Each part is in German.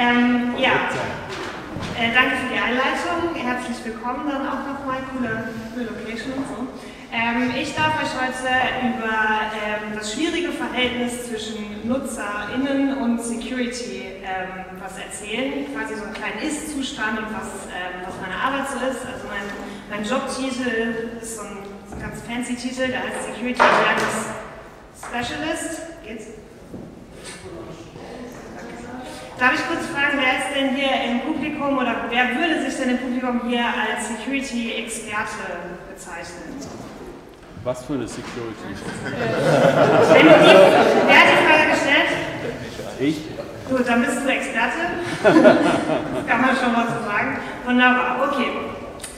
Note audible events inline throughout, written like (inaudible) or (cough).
Ähm, ja, äh, danke für die Einleitung. Herzlich willkommen dann auch nochmal. Coole, coole Location und so. Ähm, ich darf euch heute über ähm, das schwierige Verhältnis zwischen NutzerInnen und Security ähm, was erzählen. Quasi so einen kleinen Ist-Zustand und was, ähm, was meine Arbeit so ist. Also mein, mein Jobtitel ist so ein, so ein ganz fancy Titel, der heißt Security Awareness Specialist. Geht's? Darf ich kurz fragen, wer ist denn hier im Publikum oder wer würde sich denn im Publikum hier als Security-Experte bezeichnen? Was für eine Security? Wenn du die, wer hat die Frage gestellt? Ich? Gut, dann bist du Experte. Das kann man schon mal so sagen. Wunderbar, okay.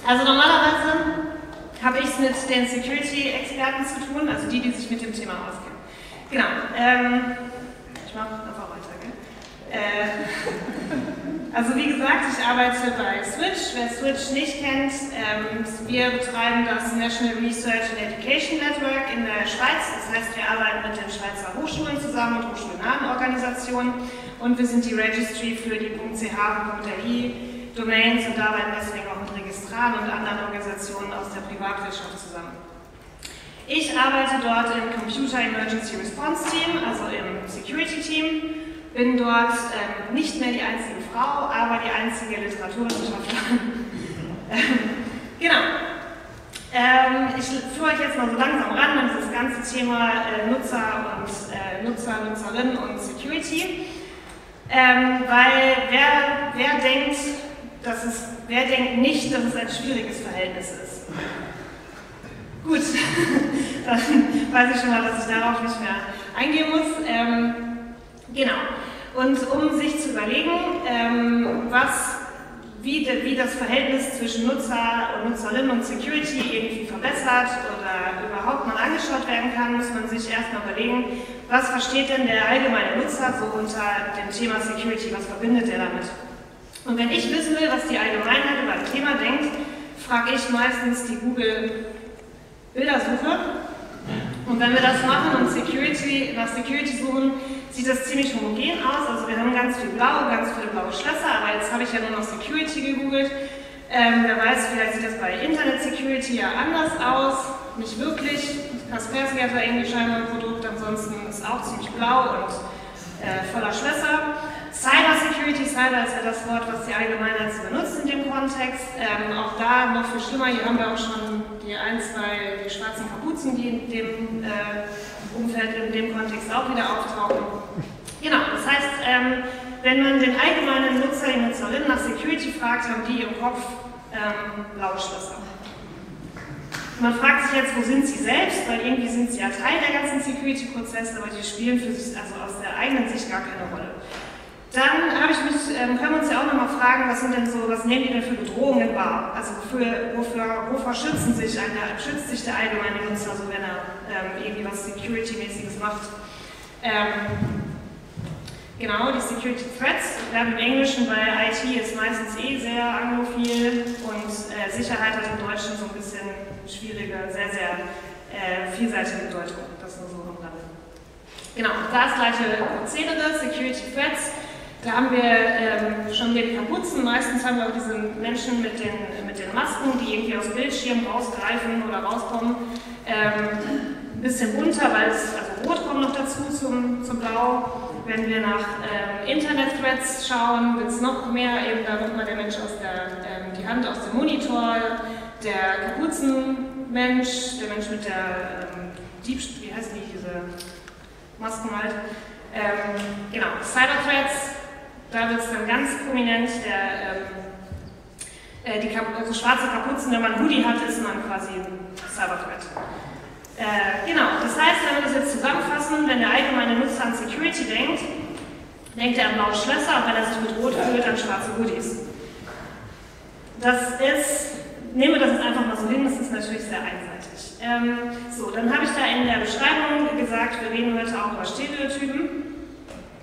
Also normalerweise habe ich es mit den Security-Experten zu tun, also die, die sich mit dem Thema auskennen. Genau. Ähm, ich mache? Äh, (laughs) also wie gesagt, ich arbeite bei Switch. Wer Switch nicht kennt, ähm, wir betreiben das National Research and Education Network in der Schweiz. Das heißt, wir arbeiten mit den Schweizer Hochschulen zusammen und hochschulnahen Organisationen und wir sind die Registry für die .ch und .ai Domains und arbeiten deswegen auch mit Registraren und anderen Organisationen aus der Privatwirtschaft zusammen. Ich arbeite dort im Computer Emergency Response Team, also im Security Team bin dort ähm, nicht mehr die einzige Frau, aber die einzige Literaturwissenschaftlerin. (laughs) ähm, genau. Ähm, ich führe euch jetzt mal so langsam ran an dieses ganze Thema äh, Nutzer und äh, Nutzer, Nutzerinnen und Security. Ähm, weil wer, wer, denkt, dass es, wer denkt nicht, dass es ein schwieriges Verhältnis ist? Gut, (laughs) dann weiß ich schon mal, dass ich darauf nicht mehr eingehen muss. Ähm, genau. Und um sich zu überlegen, ähm, was, wie, de, wie das Verhältnis zwischen Nutzer und Nutzerinnen und Security irgendwie verbessert oder überhaupt mal angeschaut werden kann, muss man sich erstmal überlegen, was versteht denn der allgemeine Nutzer so unter dem Thema Security, was verbindet er damit? Und wenn ich wissen will, was die Allgemeinheit über ein Thema denkt, frage ich meistens die Google Bildersuche. Und wenn wir das machen und Security, nach Security suchen, sieht das ziemlich homogen aus. Also wir haben ganz viel Blau, ganz viele blaue Schlösser, aber jetzt habe ich ja nur noch Security gegoogelt. Ähm, wer weiß, vielleicht sieht das bei Internet Security ja anders aus. Nicht wirklich. Kaspersky hat da irgendwie scheinbar ein Produkt, ansonsten ist auch ziemlich blau und äh, voller Schlösser. Cyber Security, Cyber ist ja das Wort, was die Allgemeinheit so benutzt in dem Kontext. Ähm, auch da noch viel schlimmer, hier haben wir auch schon die ein, zwei, die schwarzen Kapuzen, die dem äh, Umfeld, in dem Kontext auch wieder auftauchen. Genau, das heißt, ähm, wenn man den allgemeinen Nutzer, die Nutzerin nach Security fragt, haben die im Kopf ähm, blaue Schlösser. Man fragt sich jetzt, wo sind sie selbst, weil irgendwie sind sie ja Teil der ganzen Security-Prozesse, aber die spielen für sich also aus der eigenen Sicht gar keine Rolle. Dann habe ich mich, ähm, können wir uns ja auch nochmal fragen, was sind denn so, was nehmen die denn für Bedrohungen wahr? Also wofür, wofür, wovor schützen sich ein, schützt sich der allgemeine Nutzer, so wenn er ähm, irgendwie was Security-mäßiges macht? Ähm, genau, die Security Threats werden im Englischen, weil IT ist meistens eh sehr anglophil und äh, Sicherheit hat im Deutschen so ein bisschen schwierige, sehr, sehr äh, vielseitige Bedeutung. Das nur so am Rande. Genau, da ist gleiche Prozedere, Security Threats. Da haben wir ähm, schon die Kapuzen. Meistens haben wir auch diese Menschen mit den, mit den Masken, die irgendwie aus Bildschirmen rausgreifen oder rauskommen. Ähm, ein bisschen bunter, weil es, also Rot kommt noch dazu zum, zum Blau. Wenn wir nach ähm, Internet-Threads schauen, wird es noch mehr, eben da wird mal der Mensch aus der, ähm, die Hand aus dem Monitor, der Kapuzenmensch, der Mensch mit der ähm, Dieb, wie heißen die, diese Masken halt. Ähm, genau, Cyber-Threads, da wird es dann ganz prominent, der, ähm, äh, die Kap also schwarze Kapuzen, wenn man Hoodie hat, ist man quasi Cyberthreat. Äh, genau, das heißt, wenn wir das jetzt zusammenfassen, wenn der allgemeine Nutzer an Security denkt, denkt er an blaue Schlösser und wenn er sich bedroht fühlt, an schwarze Hoodies. Das ist, nehmen wir das jetzt einfach mal so hin, das ist natürlich sehr einseitig. Ähm, so, dann habe ich da in der Beschreibung gesagt, wir reden heute auch über Stereotypen.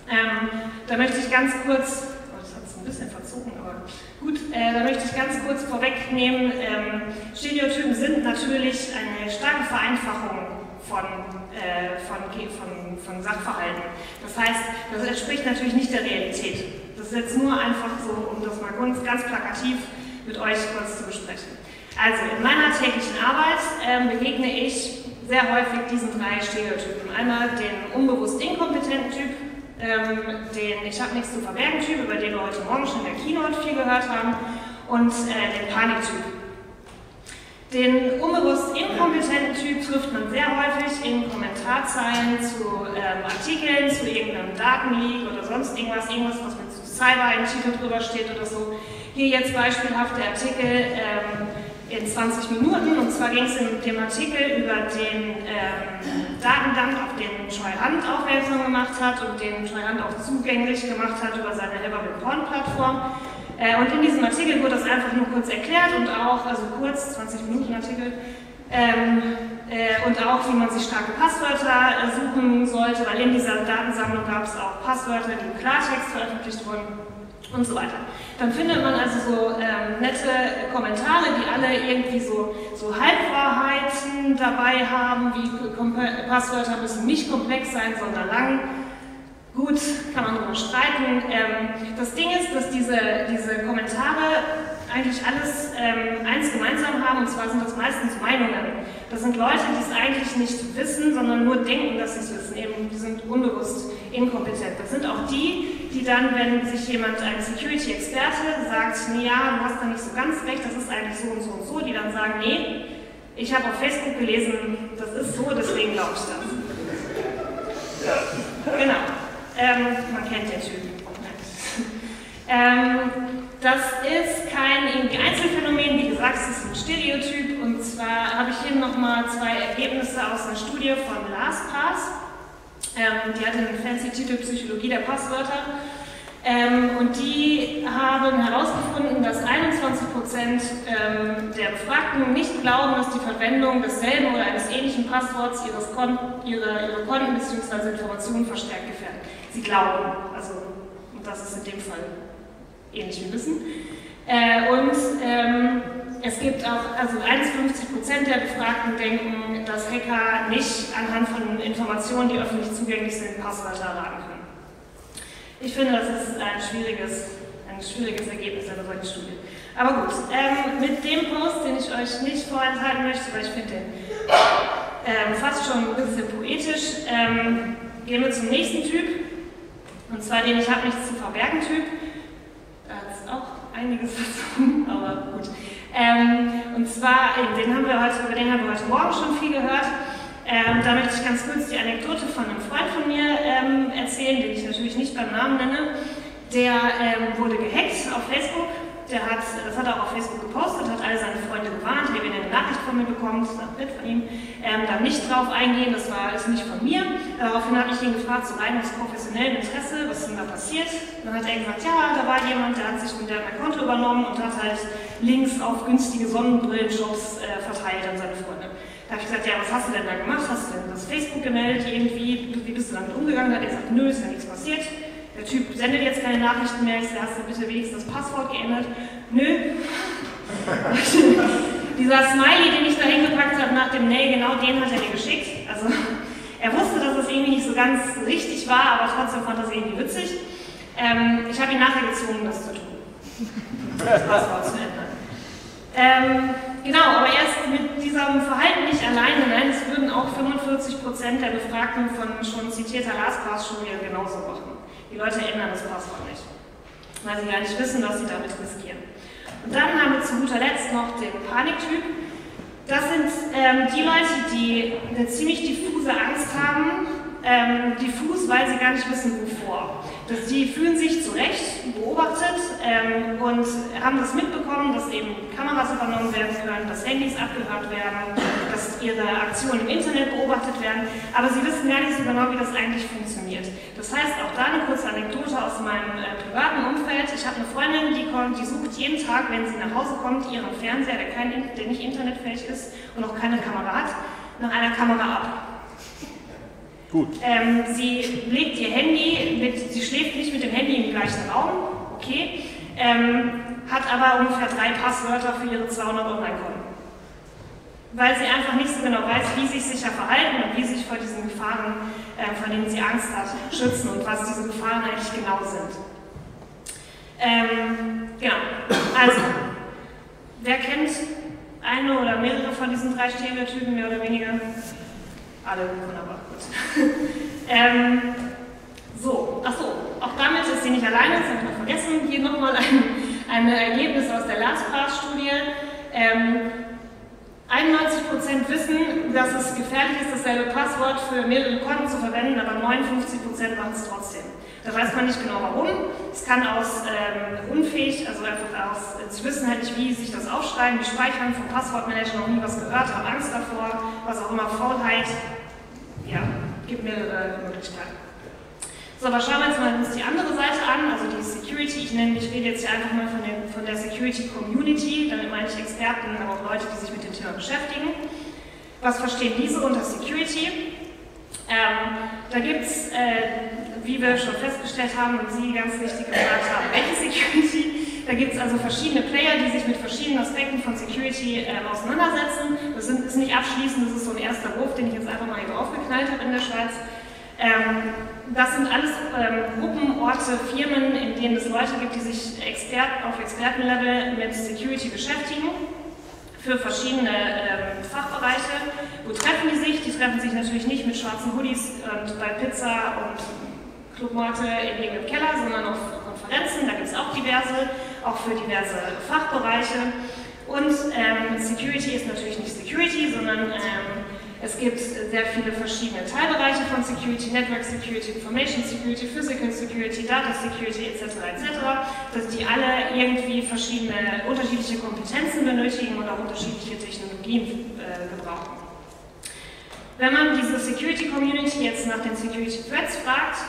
Ähm, da möchte ich ganz kurz, oh, das hat es ein bisschen verzogen, aber gut, äh, da möchte ich ganz kurz vorwegnehmen, ähm, Stereotypen sind natürlich eine starke Vereinfachung von, äh, von, von, von Sachverhalten. Das heißt, das entspricht natürlich nicht der Realität. Das ist jetzt nur einfach so, um das mal ganz, ganz plakativ mit euch kurz zu besprechen. Also, in meiner täglichen Arbeit äh, begegne ich sehr häufig diesen drei Stereotypen. Einmal den unbewusst inkompetenten Typ, ähm, den Ich habe nichts zu verbergen Typ, über den wir heute Morgen schon in der Keynote viel gehört haben, und äh, den Paniktyp. Den unbewusst inkompetenten Typ trifft man sehr häufig in Kommentarzeilen zu ähm, Artikeln, zu irgendeinem Datenleak oder sonst irgendwas, irgendwas, was mit Cyber im Titel drüber steht oder so. Hier jetzt beispielhaft der Artikel ähm, in 20 Minuten und zwar ging es in dem Artikel über den ähm, Datendank, auf den Treuhand aufmerksam gemacht hat und den Treuhand auch zugänglich gemacht hat über seine Ever Porn-Plattform. Äh, und in diesem Artikel wurde das einfach nur kurz erklärt und auch, also kurz, 20 Minuten Artikel, ähm, äh, und auch, wie man sich starke Passwörter äh, suchen sollte, weil in dieser Datensammlung gab es auch Passwörter, die im Klartext veröffentlicht wurden und so weiter. Dann findet man also so ähm, nette Kommentare, die alle irgendwie so, so Halbwahrheiten dabei haben, wie Passwörter müssen nicht komplex sein, sondern lang. Gut, kann man darüber streiten. Ähm, das Ding ist, dass diese, diese Kommentare eigentlich alles ähm, eins gemeinsam haben, und zwar sind das meistens Meinungen. Das sind Leute, die es eigentlich nicht wissen, sondern nur denken, dass sie es wissen. Eben, die sind unbewusst inkompetent. Das sind auch die, die dann, wenn sich jemand, ein Security-Experte, sagt, nee, ja, du hast da nicht so ganz recht, das ist eigentlich so und so und so, die dann sagen, nee, ich habe auf Facebook gelesen, das ist so, deswegen glaube ich das. Genau. Ähm, man kennt den Typen. Ähm, das ist kein Einzelfenomen, wie gesagt, es ist ein Stereotyp. Und zwar habe ich hier nochmal zwei Ergebnisse aus einer Studie von LastPass. Ähm, die hatte den fancy Titel Psychologie der Passwörter. Ähm, und die haben herausgefunden, dass 21 Prozent ähm, der Befragten nicht glauben, dass die Verwendung desselben oder eines ähnlichen Passworts ihres Kon ihre, ihre Konten bzw. Informationen verstärkt gefährdet. Sie glauben, also, und das ist in dem Fall ähnlich wie Wissen. Äh, und ähm, es gibt auch, also 51 Prozent der Befragten denken, dass Hacker nicht anhand von Informationen, die öffentlich zugänglich sind, Passwörter erraten können. Ich finde, das ist ein schwieriges, ein schwieriges Ergebnis einer solchen Studie. Aber gut, ähm, mit dem Post, den ich euch nicht vorenthalten möchte, weil ich finde den ähm, fast schon ein bisschen poetisch, ähm, gehen wir zum nächsten Typ. Und zwar den Ich habe nichts zu verbergen Typ. Ist einiges dazu, (laughs) aber gut. Ähm, und zwar, den haben wir heute, über den haben wir heute Morgen schon viel gehört. Ähm, da möchte ich ganz kurz die Anekdote von einem Freund von mir ähm, erzählen, den ich natürlich nicht beim Namen nenne. Der ähm, wurde gehackt auf Facebook der hat, das hat er auch auf Facebook gepostet, hat alle seine Freunde gewarnt, hey, wenn ihr eine Nachricht von mir bekommt, ein Bild von ihm, ähm, da nicht drauf eingehen, das war alles nicht von mir. Daraufhin habe ich ihn gefragt, so rein aus professionellem Interesse, was ist denn da passiert? Dann hat er gesagt, ja, da war jemand, der hat sich mit dem Konto übernommen und hat halt Links auf günstige Sonnenbrillenjobs äh, verteilt an seine Freunde. Da habe ich gesagt, ja, was hast du denn da gemacht? Hast du denn das Facebook gemeldet irgendwie? Wie bist du damit umgegangen? Da hat er gesagt, nö, ist ja nichts passiert. Der Typ sendet jetzt keine Nachrichten mehr, ich sage, hast du bitte wenigstens das Passwort geändert? Nö. (laughs) Dieser Smiley, den ich da hingepackt habe nach dem Nee, genau den hat er mir geschickt. Also er wusste, dass es irgendwie nicht so ganz richtig war, aber trotzdem fand es irgendwie witzig. Ähm, ich habe ihn nachher gezwungen, das zu tun. Das Passwort zu ändern. Ähm, genau, aber er ist mit diesem Verhalten nicht alleine. Nein, es würden auch 45% der Befragten von schon zitierter LastPass-Studie genauso machen. Die Leute ändern das Passwort nicht, weil sie gar nicht wissen, was sie damit riskieren. Und dann haben wir zu guter Letzt noch den Paniktyp. Das sind ähm, die Leute, die eine ziemlich diffuse Angst haben, ähm, diffus, weil sie gar nicht wissen, wovor. Das, die fühlen sich zu Recht beobachtet ähm, und haben das mitbekommen, dass eben Kameras übernommen werden können, dass Handys abgehört werden, dass ihre Aktionen im Internet beobachtet werden, aber sie wissen gar nicht so genau, wie das eigentlich funktioniert. Das heißt, auch da eine kurze Anekdote aus meinem äh, privaten Umfeld. Ich habe eine Freundin, die, kommt, die sucht jeden Tag, wenn sie nach Hause kommt, ihren Fernseher, der, kein, der nicht internetfähig ist und auch keine Kamera hat, nach einer Kamera ab. Gut. Ähm, sie legt ihr Handy, mit, sie schläft nicht mit dem Handy im gleichen Raum, okay, ähm, hat aber ungefähr drei Passwörter für ihre 200 Online-Konten. Weil sie einfach nicht so genau weiß, wie sie sich verhalten und wie sie sich vor diesen Gefahren, äh, vor denen sie Angst hat, schützen und was diese Gefahren eigentlich genau sind. Ähm, genau, also, wer kennt eine oder mehrere von diesen drei Stereotypen, mehr oder weniger? Alle, wunderbar, gut. (laughs) ähm, so, achso, auch damit ist sie nicht alleine, das habe ich noch vergessen. Hier nochmal ein, ein Ergebnis aus der LastPass-Studie. Ähm, 91% wissen, dass es gefährlich ist, dasselbe Passwort für mehrere Konten zu verwenden, aber 59% machen es trotzdem. Da weiß man nicht genau warum. Es kann aus ähm, unfähig, also einfach aus, sie wissen halt nicht, wie sich das aufschreiben, die speichern vom Passwortmanager noch nie was gehört, haben Angst davor, was auch immer, Faulheit. Ja, gibt mehrere Möglichkeiten. So, aber schauen wir jetzt mal uns die andere Seite an, also die Security. Ich, nenne, ich rede jetzt hier einfach mal von, den, von der Security Community, damit meine ich Experten, aber auch Leute, die sich mit dem Thema beschäftigen. Was verstehen diese unter Security? Ähm, da gibt es, äh, wie wir schon festgestellt haben und Sie ganz richtig gesagt haben, (laughs) welche Security? Da gibt es also verschiedene Player, die sich mit verschiedenen Aspekten von Security äh, auseinandersetzen. Das ist nicht abschließend, das ist so ein erster Wurf, den ich jetzt einfach mal hier aufgeknallt habe in der Schweiz. Ähm, das sind alles ähm, Gruppen, Orte, Firmen, in denen es Leute gibt, die sich Expert, auf Expertenlevel mit Security beschäftigen für verschiedene ähm, Fachbereiche. Wo treffen die sich? Die treffen sich natürlich nicht mit schwarzen Hoodies und bei Pizza und Clubmorte in irgendeinem Keller, sondern auf Konferenzen. Da gibt es auch diverse, auch für diverse Fachbereiche. Und ähm, Security ist natürlich nicht Security, sondern ähm, es gibt sehr viele verschiedene Teilbereiche von Security, Network Security, Information Security, Physical Security, Data Security etc. etc., dass die alle irgendwie verschiedene, unterschiedliche Kompetenzen benötigen oder unterschiedliche Technologien äh, gebrauchen. Wenn man diese Security Community jetzt nach den Security Threats fragt,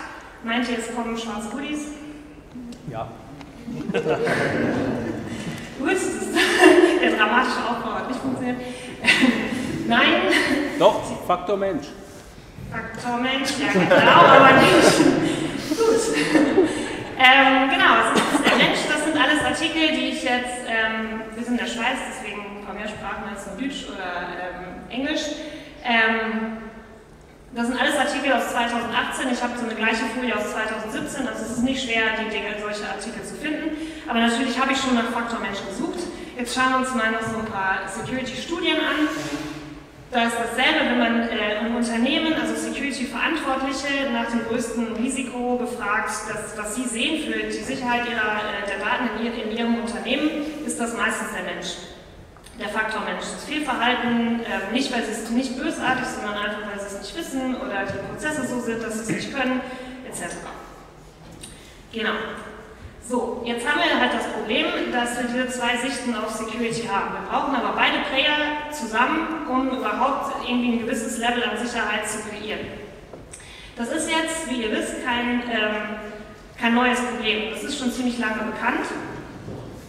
meint ihr, es kommen schwarze Hoodies? Ja. (laughs) Gut, (laughs) der dramatische Aufbau hat nicht funktioniert. (laughs) Nein. Doch, Faktor Mensch. Faktor Mensch, ja genau, aber nicht. Gut. Ähm, genau, es ist der Mensch, das sind alles Artikel, die ich jetzt, ähm, wir sind in der Schweiz, deswegen ein paar mehr Sprachen als nur Deutsch oder ähm, Englisch. Ähm, das sind alles Artikel aus 2018. Ich habe so eine gleiche Folie aus 2017. Also es ist nicht schwer, die Dinge, solche Artikel zu finden. Aber natürlich habe ich schon nach Faktor Mensch gesucht. Jetzt schauen wir uns mal noch so ein paar Security-Studien an. Da ist dasselbe, wenn man äh, ein Unternehmen, also Security-Verantwortliche, nach dem größten Risiko befragt, das, was sie sehen für die Sicherheit ihrer, äh, der Daten in, in, ihrem Unternehmen, ist das meistens der Mensch. Der Faktor Mensch. Das Fehlverhalten, äh, nicht weil sie es nicht bösartig, sondern einfach weil sie es nicht wissen oder die Prozesse so sind, dass sie es nicht können, etc. Genau. So, jetzt haben wir halt das Problem, dass wir diese zwei Sichten auf Security haben. Wir brauchen aber beide Player zusammen, um überhaupt irgendwie ein gewisses Level an Sicherheit zu kreieren. Das ist jetzt, wie ihr wisst, kein, ähm, kein neues Problem. Das ist schon ziemlich lange bekannt,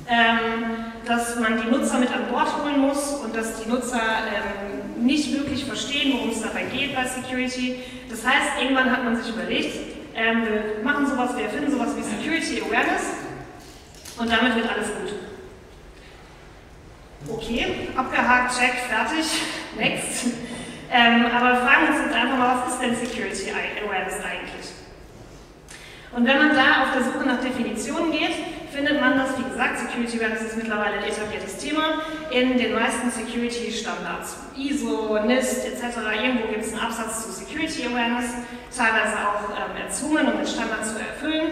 ähm, dass man die Nutzer mit an Bord holen muss und dass die Nutzer ähm, nicht wirklich verstehen, worum es dabei geht bei Security. Das heißt, irgendwann hat man sich überlegt, ähm, wir machen sowas, wir erfinden sowas wie Security Awareness und damit wird alles gut. Okay, abgehakt, check, fertig, (laughs) next. Ähm, aber wir fragen uns jetzt einfach mal, was ist denn Security Awareness eigentlich? Und wenn man da auf der Suche nach Definitionen geht, findet man das, wie gesagt, Security Awareness ist mittlerweile ein etabliertes Thema, in den meisten Security-Standards. ISO, NIST etc. Irgendwo gibt es einen Absatz zu Security Awareness, teilweise auch ähm, erzwungen, um den Standard zu erfüllen.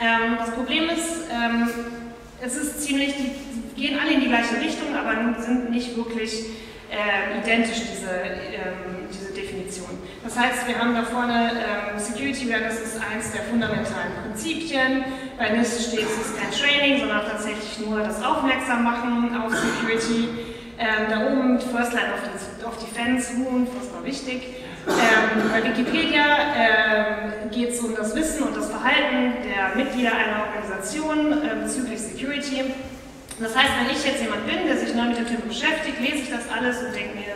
Ähm, das Problem ist, ähm, es ist ziemlich, die gehen alle in die gleiche Richtung, aber sind nicht wirklich äh, identisch, diese, ähm, diese Definition. Das heißt, wir haben da vorne ähm, Security Awareness ist eins der fundamentalen Prinzipien. Bei NIST steht es kein Training, sondern tatsächlich nur das Aufmerksammachen auf Security. Ähm, da oben First Line of, auf Defense, ruhen, was war wichtig. Ähm, bei Wikipedia ähm, geht es um das Wissen und das Verhalten der Mitglieder einer Organisation äh, bezüglich Security. Das heißt, wenn ich jetzt jemand bin, der sich neu mit dem Thema beschäftigt, lese ich das alles und denke mir,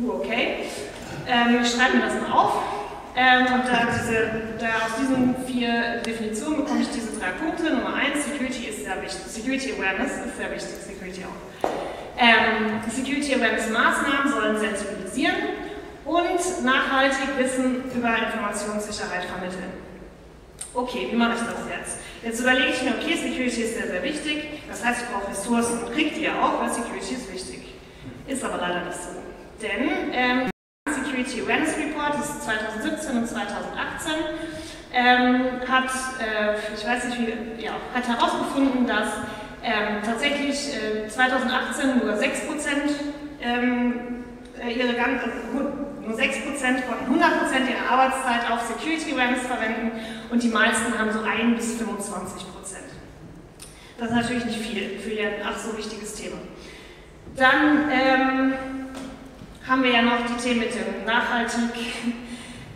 uh, okay, ähm, ich schreibe mir das mal auf. Ähm, und da, diese, da aus diesen vier Definitionen bekomme ich diese drei Punkte. Nummer eins, Security ist sehr wichtig. Security Awareness ist sehr wichtig, Security auch. Ähm, Security Awareness Maßnahmen sollen sensibilisieren und nachhaltig Wissen über Informationssicherheit vermitteln. Okay, wie mache ich das jetzt? Jetzt überlege ich mir, okay, Security ist sehr, sehr wichtig, das heißt, ich brauche Ressourcen und kriege die ja auch, weil Security ist wichtig. Ist aber leider nicht so. Denn ähm, Security Awareness Report, das ist 2017 und 2018, ähm, hat, äh, ich weiß nicht wie, ja, hat herausgefunden, dass ähm, tatsächlich äh, 2018 nur 6% ähm, äh, ihre ganze, nur 6% konnten 100% ihrer Arbeitszeit auf Security Awareness verwenden und die meisten haben so 1 bis 25%. Das ist natürlich nicht viel für ihr ach so wichtiges Thema. Dann ähm, haben wir ja noch die Themen mit dem nachhaltig,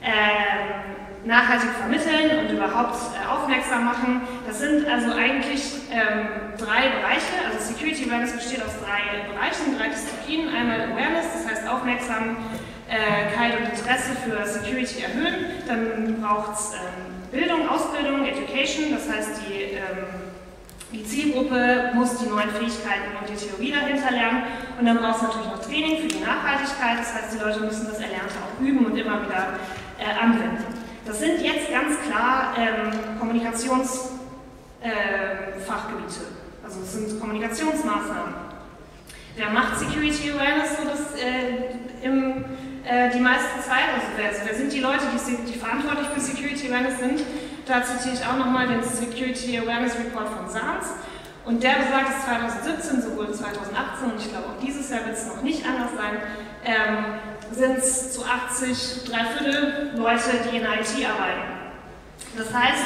äh, nachhaltig vermitteln und überhaupt äh, aufmerksam machen. Das sind also eigentlich ähm, drei Bereiche. Also Security Awareness besteht aus drei Bereichen, drei Disziplinen. Einmal Awareness, das heißt Aufmerksamkeit und Interesse für Security erhöhen. Dann braucht es ähm, Bildung, Ausbildung, Education, das heißt die ähm, die Zielgruppe muss die neuen Fähigkeiten und die Theorie dahinter lernen und dann braucht es natürlich noch Training für die Nachhaltigkeit, das heißt, die Leute müssen das Erlernte auch üben und immer wieder äh, anwenden. Das sind jetzt ganz klar ähm, Kommunikationsfachgebiete, äh, also es sind Kommunikationsmaßnahmen. Wer macht Security Awareness so dass, äh, im, äh, die meiste Zeit? Also wer, wer sind die Leute, die, die verantwortlich für Security Awareness sind? Da zitiere ich auch nochmal den Security Awareness Report von SARS. Und der besagt, dass 2017, sowohl 2018 und ich glaube auch dieses Jahr wird es noch nicht anders sein, ähm, sind es zu 80, drei Viertel Leute, die in IT arbeiten. Das heißt,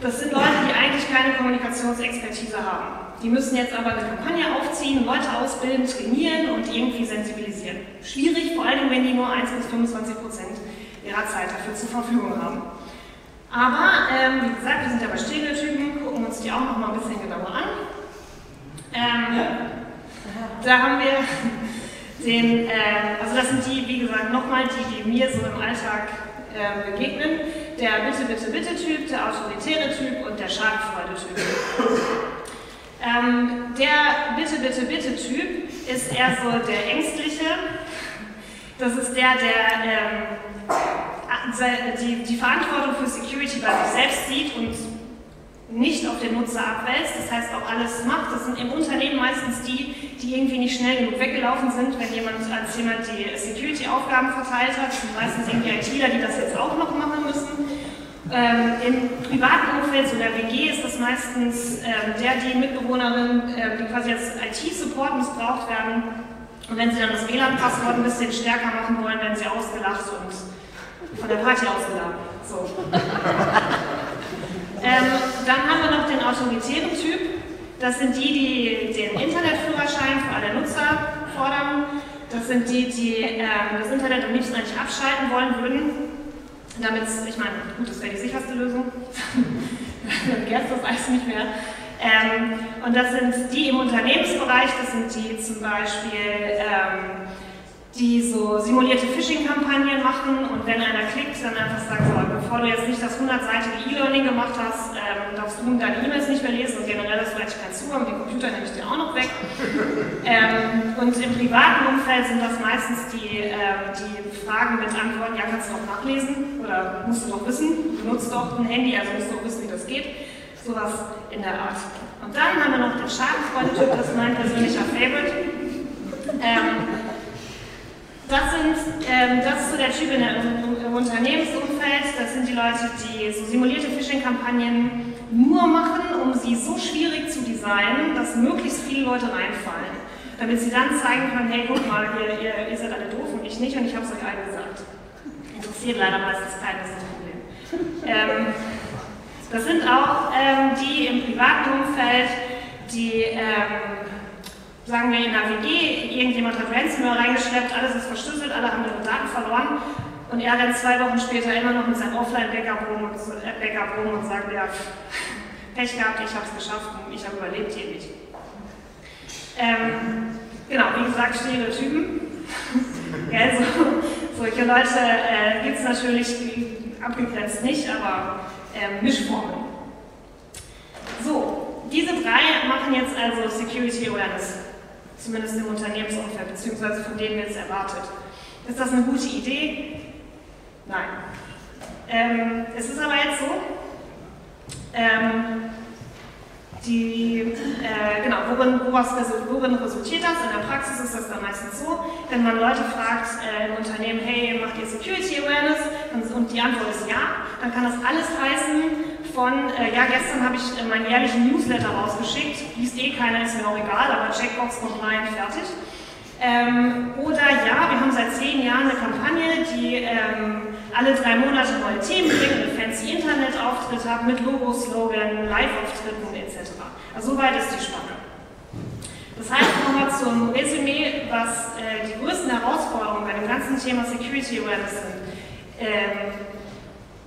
das sind Leute, die eigentlich keine Kommunikationsexpertise haben. Die müssen jetzt aber eine Kampagne aufziehen, Leute ausbilden, trainieren und irgendwie sensibilisieren. Schwierig, vor allem wenn die nur 1 bis 25 Prozent ihrer Zeit dafür zur Verfügung haben. Aber, ähm, wie gesagt, wir sind ja bei Stereotypen, gucken uns die auch noch mal ein bisschen genauer an. Ähm, da haben wir den, äh, also das sind die, wie gesagt, nochmal die, die mir so im Alltag äh, begegnen. Der Bitte, Bitte, Bitte-Typ, der autoritäre Typ und der Schadenfreude-Typ. Ähm, der Bitte, Bitte, Bitte-Typ ist eher so der Ängstliche. Das ist der, der ähm, die, die Verantwortung für Security bei sich selbst sieht und nicht auf den Nutzer abwälzt, das heißt auch alles macht. Das sind im Unternehmen meistens die, die irgendwie nicht schnell genug weggelaufen sind, wenn jemand als jemand die Security-Aufgaben verteilt hat. Das sind meistens irgendwie ITler, die das jetzt auch noch machen müssen. Ähm, Im privaten Umfeld, so der WG, ist das meistens ähm, der, die Mitbewohnerin, äh, die quasi als IT-Support missbraucht werden. Und wenn sie dann das WLAN-Passwort ein bisschen stärker machen wollen, werden sie ausgelacht und von der Party ausgeladen. So. (laughs) ähm, dann haben wir noch den autoritären Typ. Das sind die, die den Internetführerschein für alle Nutzer fordern. Das sind die, die ähm, das Internet am liebsten eigentlich abschalten wollen würden. Damit, ich meine, gut, das wäre die sicherste Lösung. (laughs) Dann gäbe es das alles nicht mehr. Ähm, und das sind die im Unternehmensbereich, das sind die zum Beispiel ähm, die so simulierte Phishing-Kampagnen machen und wenn einer klickt, dann einfach sagt, so, bevor du jetzt nicht das 100-seitige E-Learning gemacht hast, ähm, darfst du deine E-Mails nicht mehr lesen und generell hast du vielleicht keinen Zugang, die Computer nehme ich dir auch noch weg. (laughs) ähm, und im privaten Umfeld sind das meistens die, ähm, die Fragen mit Antworten, ja, kannst du auch nachlesen oder musst du doch wissen, du nutzt doch ein Handy, also musst du auch wissen, wie das geht. Sowas in der Art. Und dann haben wir noch den Schadenfreude-Typ, das ist mein persönlicher Favorite. Ähm, das, sind, ähm, das ist so der Typ in der, im Unternehmensumfeld. Das sind die Leute, die so simulierte Phishing-Kampagnen nur machen, um sie so schwierig zu designen, dass möglichst viele Leute reinfallen. Damit sie dann zeigen können, hey, guck mal, ihr, ihr, ihr seid alle doof und ich nicht und ich habe es euch allen gesagt. Interessiert leider meistens keinen, das ist das Problem. Ähm, das sind auch ähm, die im privaten Umfeld, die ähm, sagen wir in der WG, irgendjemand hat Ransomware reingeschleppt, alles ist verschlüsselt, alle haben ihre Daten verloren und er dann zwei Wochen später immer noch mit seinem Offline-Backup rum, und, äh, rum und sagt, ja, Pech gehabt, ich habe es geschafft und ich habe überlebt, hier nicht. Ähm, genau, wie gesagt, Stereotypen. (laughs) also, solche Leute äh, gibt es natürlich abgegrenzt nicht, aber äh, Mischformen. So, diese drei machen jetzt also Security Awareness zumindest im Unternehmensumfeld, beziehungsweise von denen es erwartet. Ist das eine gute Idee? Nein. Ähm, es ist aber jetzt so, ähm, die, äh, genau, worin, worin, resultiert das? In der Praxis ist das dann meistens so, wenn man Leute fragt äh, im Unternehmen, hey, macht ihr Security Awareness? Und die Antwort ist ja, dann kann das alles heißen von, äh, ja, gestern habe ich äh, meinen jährlichen Newsletter rausgeschickt, liest eh keiner, ist mir auch egal, aber Checkbox compliant, fertig. Ähm, oder ja, wir haben seit zehn Jahren eine Kampagne, die ähm, alle drei Monate neue Themen bringt, einen fancy Internetauftritt hat mit Logo, Slogan, Live-Auftritten etc. Also soweit ist die Spanne. Das heißt nochmal zum Resümee, was äh, die größten Herausforderungen bei dem ganzen Thema Security Awareness sind, ähm,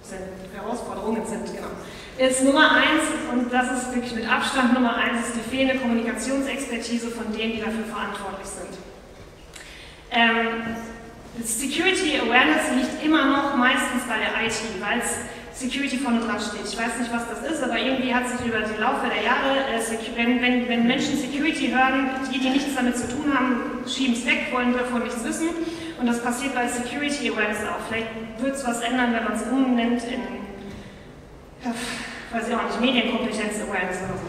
sind Herausforderungen sind, genau, ist Nummer eins, und das ist wirklich mit Abstand Nummer eins, ist die fehlende Kommunikationsexpertise von denen, die dafür verantwortlich sind. Ähm, Security Awareness liegt immer noch meistens bei der IT, weil Security vorne dran steht. Ich weiß nicht, was das ist, aber irgendwie hat sich über den Laufe der Jahre, äh, wenn, wenn, wenn, Menschen Security hören, die, die nichts damit zu tun haben, schieben es weg, wollen davon nichts wissen. Und das passiert bei Security Awareness auch. Vielleicht wird es was ändern, wenn man es umnennt in, weiß ich auch nicht, Medienkompetenz Awareness oder so.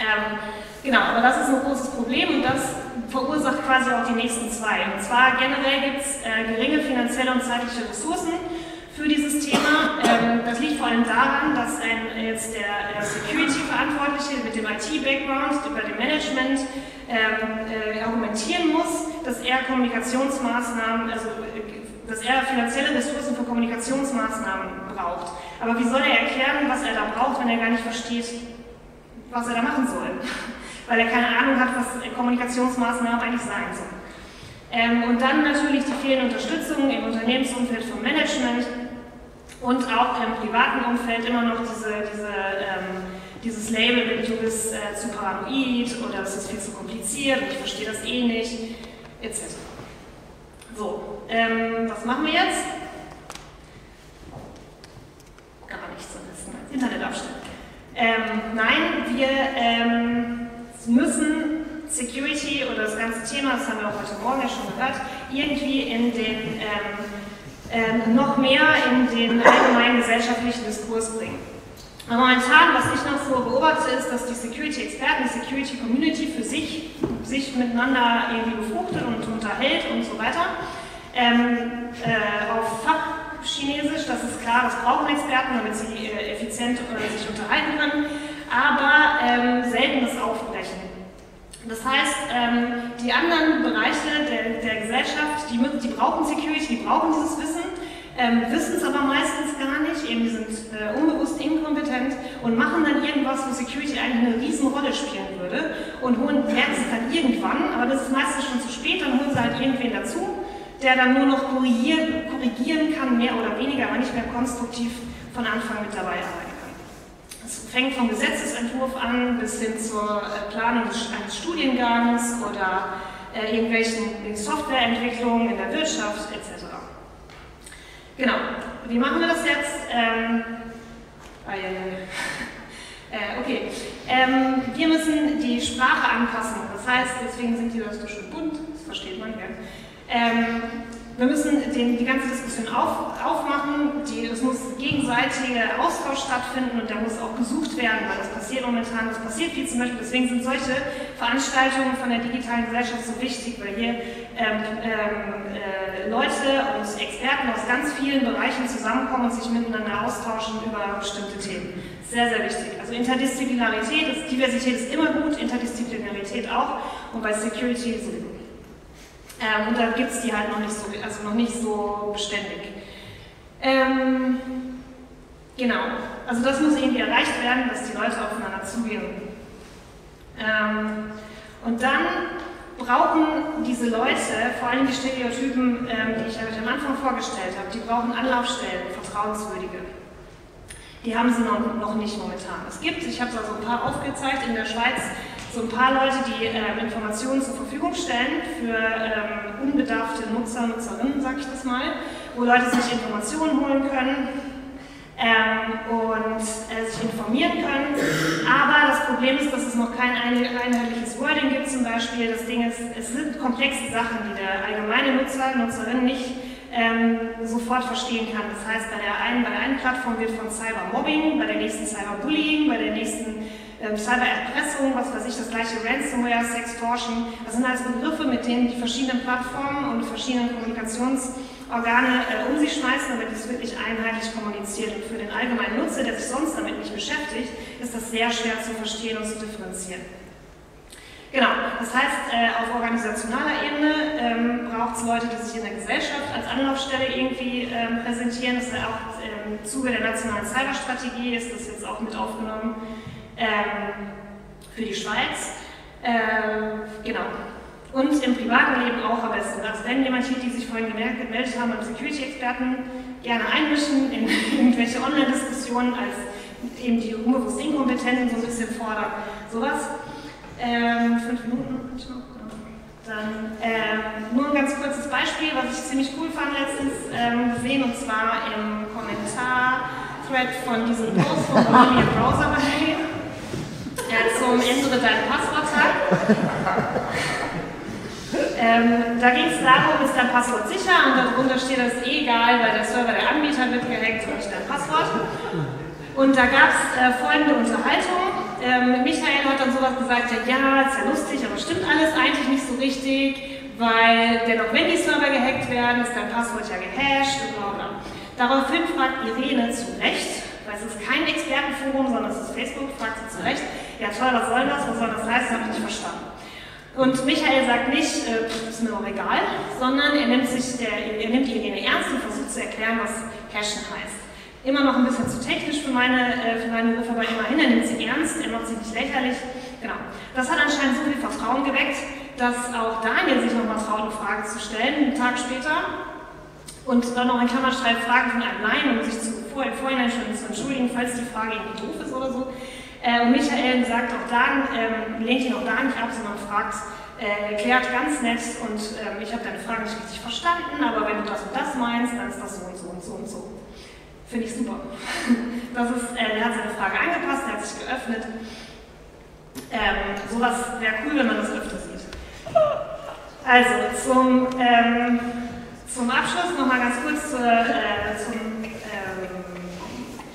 Ähm, genau, aber das ist ein großes Problem und das verursacht quasi auch die nächsten zwei. Und zwar generell gibt es äh, geringe finanzielle und zeitliche Ressourcen für dieses Thema. Ähm, das liegt vor allem daran, dass ein, jetzt der äh, Security-Verantwortliche mit dem IT-Background über dem Management ähm, äh, argumentieren muss, dass er Kommunikationsmaßnahmen, also dass er finanzielle Ressourcen für Kommunikationsmaßnahmen braucht. Aber wie soll er erklären, was er da braucht, wenn er gar nicht versteht, was er da machen soll? (laughs) weil er keine Ahnung hat, was Kommunikationsmaßnahmen eigentlich sein sollen. Ähm, und dann natürlich die fehlende Unterstützung im Unternehmensumfeld vom Management und auch im privaten Umfeld immer noch diese, diese, ähm, dieses Label, du bist äh, zu paranoid oder es ist viel zu kompliziert, ich verstehe das eh nicht, etc. So, ähm, was machen wir jetzt? Gar nichts am besten. Internet abstellen. Ähm, nein, wir ähm, müssen Security oder das ganze Thema, das haben wir auch heute Morgen ja schon gehört, irgendwie in den, ähm, ähm, noch mehr in den allgemeinen gesellschaftlichen Diskurs bringen. Aber momentan, was ich noch so beobachte, ist, dass die Security-Experten, die Security-Community für sich, sich miteinander irgendwie befruchtet und unterhält und so weiter. Ähm, äh, auf Fachchinesisch, das ist klar, das brauchen Experten, damit sie äh, effizient äh, sich unterhalten können, aber ähm, selten das Aufbrechen. Das heißt, ähm, die anderen Bereiche der, der Gesellschaft, die, die, brauchen Security, die brauchen dieses Wissen, ähm, wissen es aber meistens gar nicht, eben die sind äh, unbewusst inkompetent und machen dann irgendwas, wo Security eigentlich eine Riesenrolle spielen würde und holen, merken es dann irgendwann, aber das ist meistens schon zu spät, dann holen sie halt irgendwen dazu, der dann nur noch korrigieren, korrigieren kann, mehr oder weniger, aber nicht mehr konstruktiv von Anfang mit dabei arbeiten. Es fängt vom Gesetzesentwurf an bis hin zur äh, Planung eines Studiengangs oder äh, irgendwelchen Softwareentwicklungen in der Wirtschaft etc. Genau, wie machen wir das jetzt? Ähm, ah, ja, ja. äh, okay, ähm, wir müssen die Sprache anpassen. Das heißt, deswegen sind die Leute so schön bunt, das versteht man, ja. Ähm, wir müssen den, die ganze Diskussion auf, aufmachen, die, es muss gegenseitiger Austausch stattfinden und der muss auch gesucht werden, weil das passiert momentan, das passiert viel zum Beispiel, deswegen sind solche Veranstaltungen von der digitalen Gesellschaft so wichtig, weil hier ähm, ähm, äh, Leute und Aus ganz vielen Bereichen zusammenkommen und sich miteinander austauschen über bestimmte Themen. Sehr, sehr wichtig. Also Interdisziplinarität, ist, Diversität ist immer gut, Interdisziplinarität auch und bei Security sowieso. Ähm, und da gibt es die halt noch nicht so, also noch nicht so beständig. Ähm, genau, also das muss irgendwie erreicht werden, dass die Leute aufeinander zugehen. Ähm, und dann brauchen diese Leute, vor allem die Stereotypen, ähm, die ich euch am Anfang vorgestellt habe, die brauchen Anlaufstellen, vertrauenswürdige. Die haben sie noch, nicht momentan. Es gibt, ich habe es also ein paar aufgezeigt, in der Schweiz so ein paar Leute, die ähm, Informationen zur Verfügung stellen für ähm, unbedarfte Nutzer, Nutzerinnen, sage ich das mal, wo Leute sich Informationen holen können ähm, und äh, sich informieren können. Aber das Problem ist, dass es noch kein einheitliches Wording gibt zum Beispiel. Das Ding ist, es sind komplexe Sachen, die der allgemeine Nutzer, Nutzerin nicht ähm, sofort verstehen kann. Das heißt, bei der, einen, bei der einen Plattform wird von Cybermobbing, bei der nächsten Cyberbullying, bei der nächsten ähm, Cybererpressung, was weiß ich, das gleiche Ransomware, Sextortion. Das sind alles Begriffe, mit denen die verschiedenen Plattformen und verschiedenen Kommunikationsorgane äh, um sich schmeißen, damit es wirklich einheitlich kommuniziert. Und für den allgemeinen Nutzer, der sich sonst damit nicht beschäftigt, ist das sehr schwer zu verstehen und zu differenzieren. Genau, das heißt, äh, auf organisationaler Ebene ähm, braucht es Leute, die sich in der Gesellschaft als Anlaufstelle irgendwie ähm, präsentieren. Das ist ja auch im Zuge der nationalen Cyberstrategie ist das jetzt auch mit aufgenommen ähm, für die Schweiz. Ähm, genau. Und im privaten Leben auch am besten. Also wenn jemand hier, die sich vorhin gemeldet haben, als Security-Experten gerne einmischen in (laughs) irgendwelche Online-Diskussionen, als eben die unbewusst Inkompetenten so ein bisschen fordern, sowas ähm, fünf Minuten Dann ähm, nur ein ganz kurzes Beispiel, was ich ziemlich cool fand letztens ähm, gesehen, und zwar im Kommentar-Thread von diesem Post von Olivia Browser bei ja, zum Ändere dein Passwort-Tag. Ähm, da ging es darum, ist dein Passwort sicher und darunter steht, das eh egal, weil der Server der Anbieter wird gehackt und nicht dein Passwort. Und da gab es äh, folgende Unterhaltung. Ähm, Michael hat dann sowas gesagt, ja, ja, ist ja lustig, aber stimmt alles eigentlich nicht so richtig, weil dennoch, wenn die Server gehackt werden, ist dein Passwort ja gehasht und bla bla. Daraufhin fragt Irene zu Recht, weil es ist kein Expertenforum, sondern es ist Facebook, fragt sie zu Recht, ja toll, was soll das, was soll das heißen, habe ich nicht verstanden. Und Michael sagt nicht, äh, ist mir auch egal, sondern er nimmt, sich der, er nimmt Irene ernst und versucht zu erklären, was Hashen heißt immer noch ein bisschen zu technisch für meine, äh, für meine Begriffe, aber immerhin, er nimmt sie ernst, er macht sie nicht lächerlich. Genau. Das hat anscheinend so viel Vertrauen geweckt, dass auch Daniel sich nochmal traut, eine Frage zu stellen, einen Tag später. Und dann noch in Klammern schreibt, Fragen von einem Nein, um sich zu, vor, im schon zu entschuldigen, falls die Frage irgendwie doof ist oder so. Äh, und Michael sagt auch da, ähm, lehnt ihn auch da nicht ab, sondern fragt, äh, erklärt ganz nett und ähm, ich habe deine Frage nicht richtig verstanden, aber wenn du das und das meinst, dann ist das so und so und so und so. Finde ich super. (laughs) Das ist, äh, der hat seine Frage angepasst, der hat sich geöffnet. Ähm, sowas wäre cool, wenn man das öfter sieht. Also, zum, ähm, zum Abschluss nochmal ganz kurz zur, äh, zum ähm,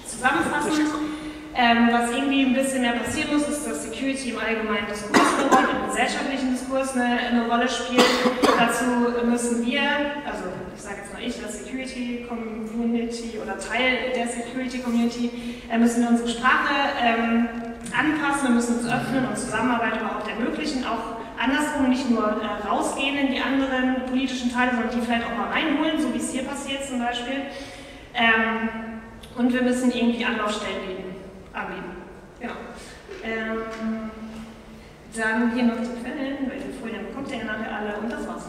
Zusammenfassen. Ähm, was irgendwie ein bisschen mehr passieren muss, ist, dass Security im allgemeinen Diskurs im gesellschaftlichen Diskurs eine, eine Rolle spielt. Dazu müssen wir, also ich sage jetzt mal ich als Security Community oder Teil der Security Community, äh, müssen wir unsere Sprache ähm, anpassen, wir müssen uns öffnen und Zusammenarbeit überhaupt ermöglichen, auch andersrum nicht nur äh, rausgehen in die anderen politischen Teile, sondern die vielleicht auch mal reinholen, so wie es hier passiert zum Beispiel. Ähm, und wir müssen irgendwie Anlaufstellen bieten anbieten. Genau. Ähm, dann hier noch die Quellen, weil die Folien bekommt ihr ja nachher alle und das war's.